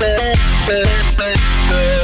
Give